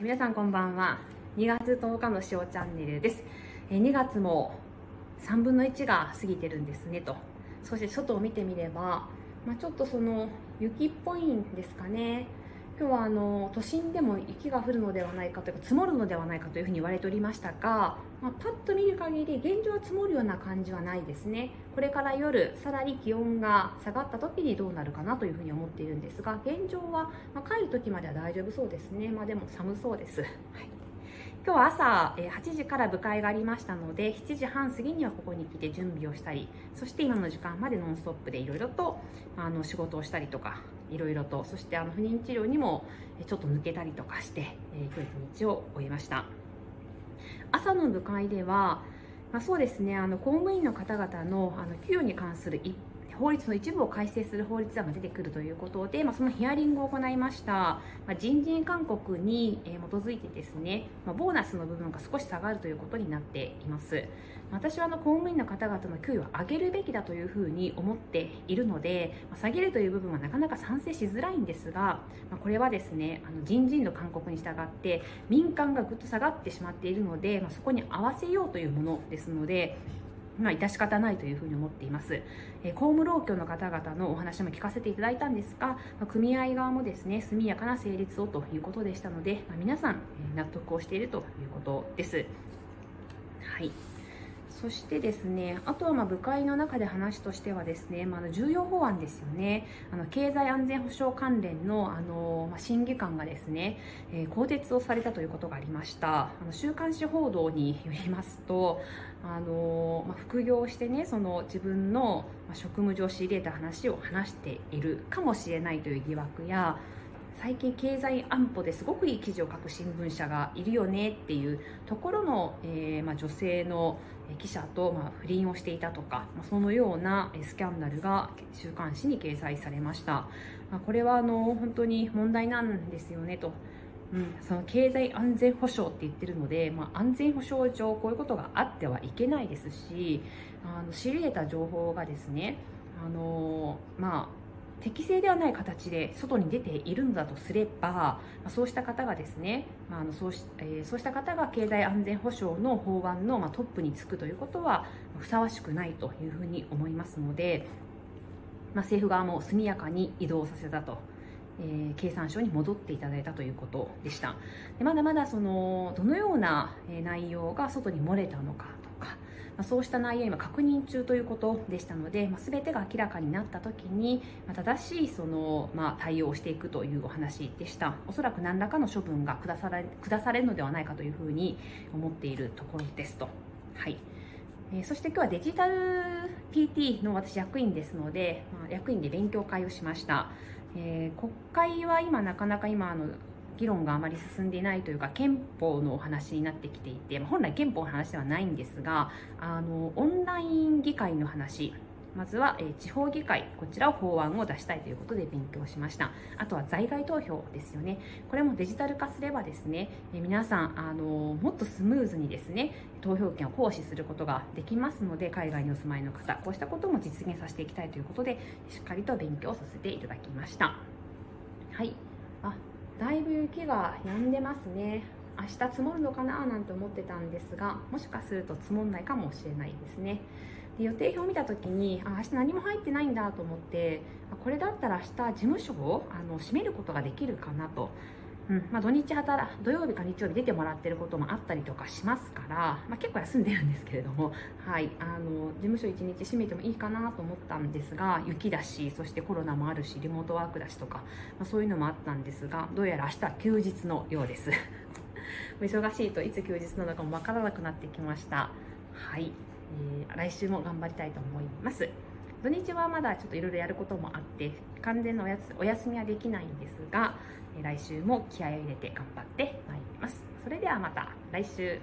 皆さんこんばんは。2月10日のしおチャンネルです。2月も3分の1が過ぎてるんですねと。そして外を見てみれば、まあ、ちょっとその雪っぽいんですかね。今日はあの都心でも雪が降るのではないかというか積もるのではないかというふうに言われておりましたが、まあ、パッと見る限り現状は積もるような感じはないですね。これから夜さらに気温が下がった時にどうなるかなというふうに思っているんですが現状は、まあ、帰る時までは大丈夫そうですね。まあでも寒そうです、はい。今日は朝8時から部会がありましたので7時半過ぎにはここに来て準備をしたりそして今の時間までノンストップでいろいろとあの仕事をしたりとかいろいろとそしてあの不妊治療にもちょっと抜けたりとかして、え今日一日を終えました。朝の部会では、まあ、そうですねあの公務員の方々のあの給与に関する一法律の一部を改正する法律案が出てくるということで、まあ、そのヒアリングを行いました、まあ、人事勧告に基づいてですね、まあ、ボーナスの部分が少し下がるということになっています。私はあの公務員の方々の給与を上げるべきだというふうに思っているので、まあ下げるという部分はなかなか賛成しづらいんですが、まこれはですねあの人事院の勧告に従って民間がぐっと下がってしまっているので、まそこに合わせようというものですのでまあ、致し方ないというふうに思っています、えー、公務労協の方々のお話も聞かせていただいたんですが、まあ、組合側もですね速やかな成立をということでしたので、まあ、皆さん、え納得をしているということです。はい。そしてですね、あとはま部会の中で話としてはですね、まあ、の重要法案ですよね、あの経済安全保障関連のあの、ま、審議官がですね、えー、更迭をされたということがありました。あの週刊誌報道によりますと、あのまあ、副業してね、その自分の職務上仕入れた話を話しているかもしれないという疑惑や、最近経済安保ですごくいい記事を書く新聞社がいるよねっていうところの、えー、まあ、女性の記者と、まあ、不倫をしていたとか、まあ、そのようなスキャンダルが週刊誌に掲載されました、まこれはあの本当に問題なんですよねと。うん、その経済安全保障って言ってるので、まあ、安全保障上こういうことがあってはいけないですしあの知り得た情報がですねあのまあ適正ではない形で外に出ているのだとすれば、そうした方がですね、まあ、あのそうしえー、そうした方が経済安全保障の法案の、まあ、トップにつくということはふさわしくないというふうに思いますので、まあ、政府側も速やかに移動させたと。えー、経産省に戻っていただいたということでしたでまだまだそのどのような内容が外に漏れたのかとかまあ、そうした内容を今確認中ということでしたので、まあ、全てが明らかになった時に、まあ、正しいその、まあ、対応をしていくというお話でした。おそらく何らかの処分が下され下されるのではないかというふうに思っているところですと。はい。え、そして今日はデジタル PT の私役員ですので、まあ、役員で勉強会をしました、えー、国会は今なかなか今あの議論があまり進んでいないというか憲法のお話になってきていて本来憲法の話ではないんですがあのオンライン議会の話まずは、え地方議会、こちらを法案を出したいということで勉強しました。あとは在外投票ですよね。これもデジタル化すればですね、え皆さん、あのもっとスムーズにですね、投票権を行使することができますので、海外にお住まいの方、こうしたことも実現させていきたいということで、しっかりと勉強させていただきました。はい。あ、だいぶ雪が止んでますね。明日積もるのかななんて思ってたんですがもしかすると積もんないかもしれないですね。で予定表を見た時にあ明日何も入ってないんだと思ってこれだったら明日事務所をあの閉めることができるかなとうん。まあ、土日働土曜日か日曜日出てもらってることもあったりとかしますから、まあ、結構休んでるんですけれども、はい、あの事務所1日閉めてもいいかなと思ったんですが雪だしそしてコロナもあるしリモートワークだしとか、まあ、そういうのもあったんですがどうやら明日は休日のようです。忙しいといつ休日なのかもわからなくなってきました。はい、えー、来週も頑張りたいと思います。土日はまだちょっといろいろやることもあって完全なおやつお休みはできないんですが来週も気合を入れて頑張ってまいります。それではまた来週。